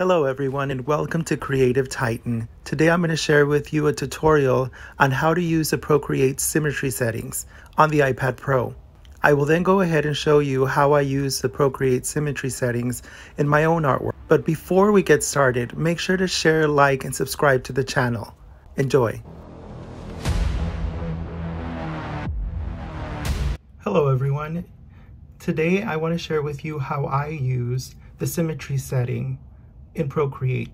Hello everyone and welcome to Creative Titan. Today I'm going to share with you a tutorial on how to use the Procreate symmetry settings on the iPad Pro. I will then go ahead and show you how I use the Procreate symmetry settings in my own artwork. But before we get started, make sure to share, like, and subscribe to the channel. Enjoy! Hello everyone. Today I want to share with you how I use the symmetry setting in Procreate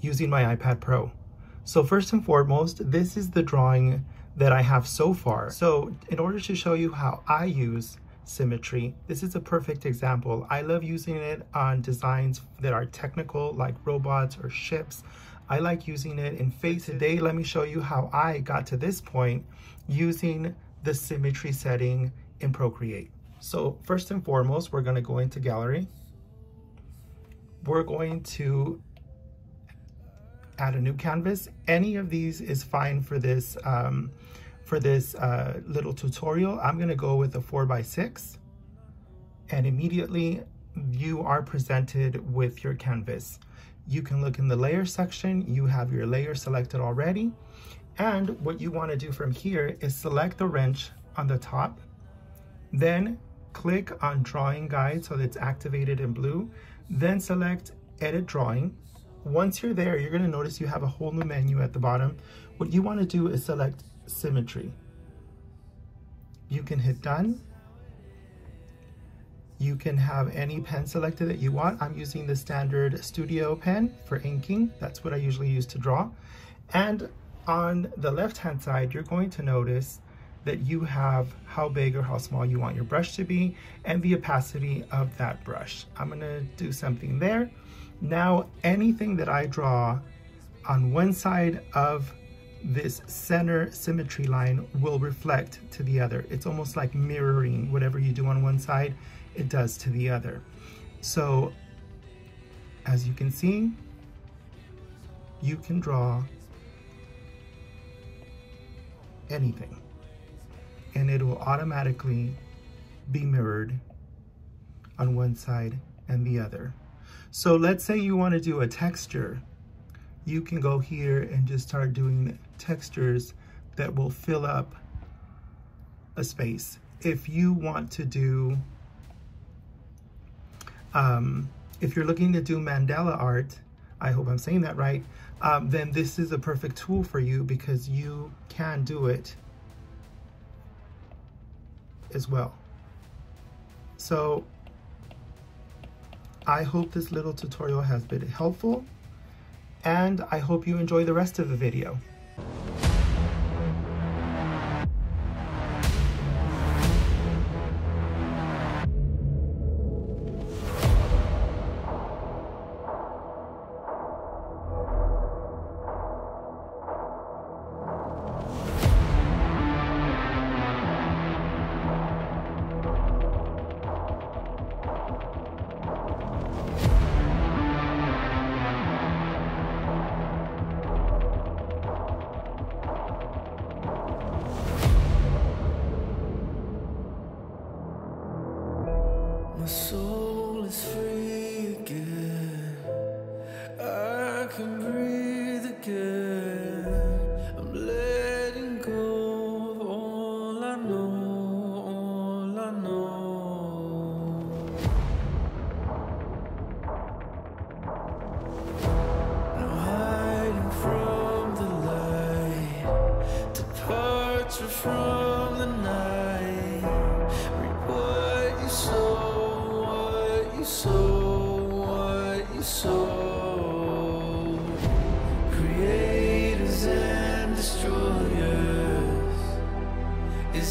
using my iPad Pro. So first and foremost, this is the drawing that I have so far. So in order to show you how I use symmetry, this is a perfect example. I love using it on designs that are technical like robots or ships. I like using it in face. Today, let me show you how I got to this point using the symmetry setting in Procreate. So first and foremost, we're gonna go into gallery we're going to add a new canvas. Any of these is fine for this um, for this uh, little tutorial. I'm gonna go with a four by six and immediately you are presented with your canvas. You can look in the layer section, you have your layer selected already. And what you wanna do from here is select the wrench on the top, then click on drawing guide so that it's activated in blue. Then select edit drawing. Once you're there, you're gonna notice you have a whole new menu at the bottom. What you wanna do is select symmetry. You can hit done. You can have any pen selected that you want. I'm using the standard studio pen for inking. That's what I usually use to draw. And on the left-hand side, you're going to notice that you have how big or how small you want your brush to be and the opacity of that brush. I'm gonna do something there. Now, anything that I draw on one side of this center symmetry line will reflect to the other. It's almost like mirroring whatever you do on one side, it does to the other. So as you can see, you can draw anything and it will automatically be mirrored on one side and the other. So let's say you want to do a texture. You can go here and just start doing textures that will fill up a space. If you want to do, um, if you're looking to do mandala art, I hope I'm saying that right, um, then this is a perfect tool for you because you can do it as well. So I hope this little tutorial has been helpful and I hope you enjoy the rest of the video. Is free again. I can breathe again.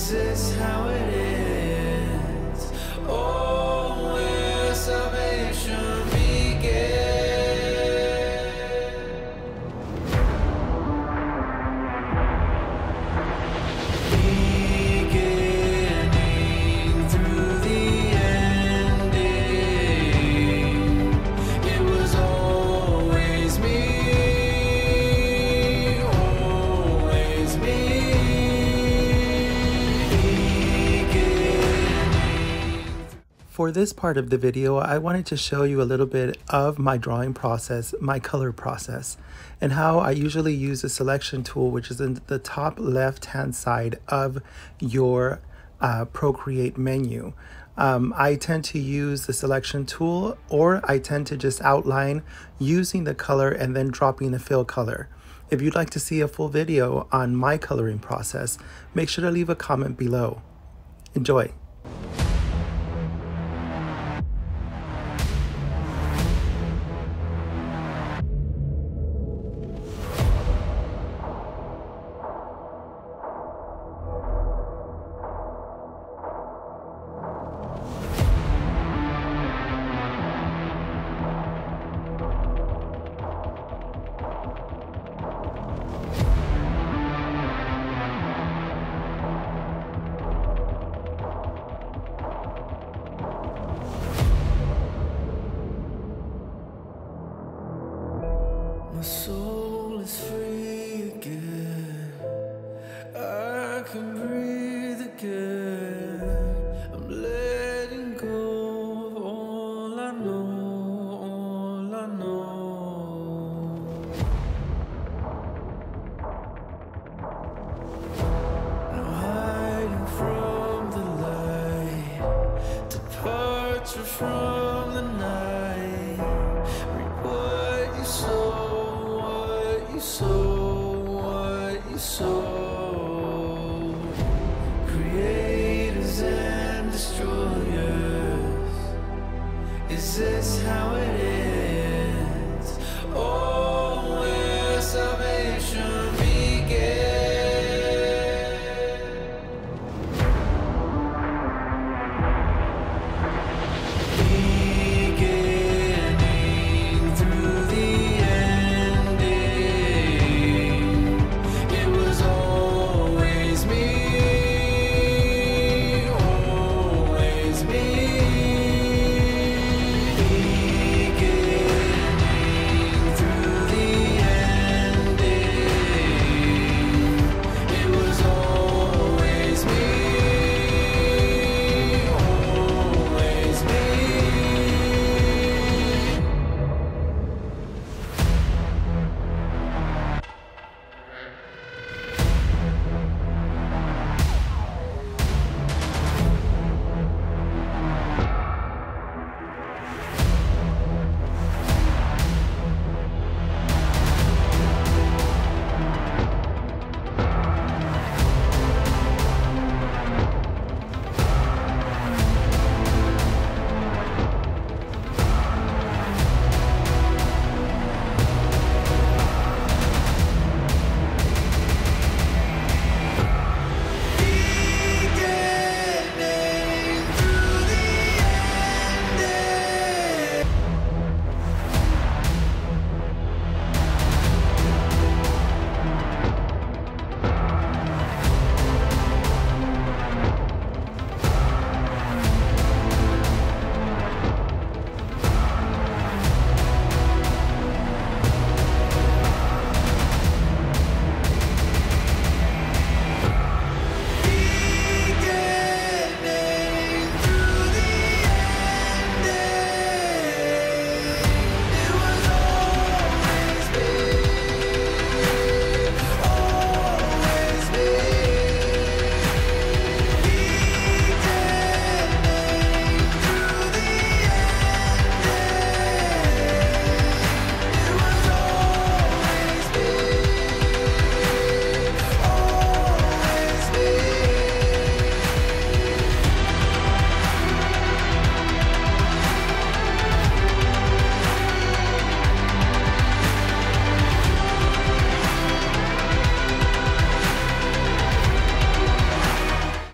Is how it ends? For this part of the video, I wanted to show you a little bit of my drawing process, my color process, and how I usually use the selection tool, which is in the top left-hand side of your uh, Procreate menu. Um, I tend to use the selection tool or I tend to just outline using the color and then dropping the fill color. If you'd like to see a full video on my coloring process, make sure to leave a comment below. Enjoy! From the light, departure from the night. What you sow, what you sow, what you sow. Is how it ends?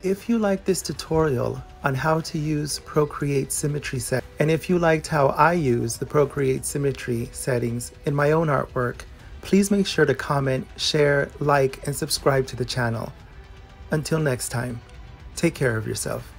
If you like this tutorial on how to use Procreate Symmetry set, and if you liked how I use the Procreate Symmetry settings in my own artwork, please make sure to comment, share, like, and subscribe to the channel. Until next time, take care of yourself.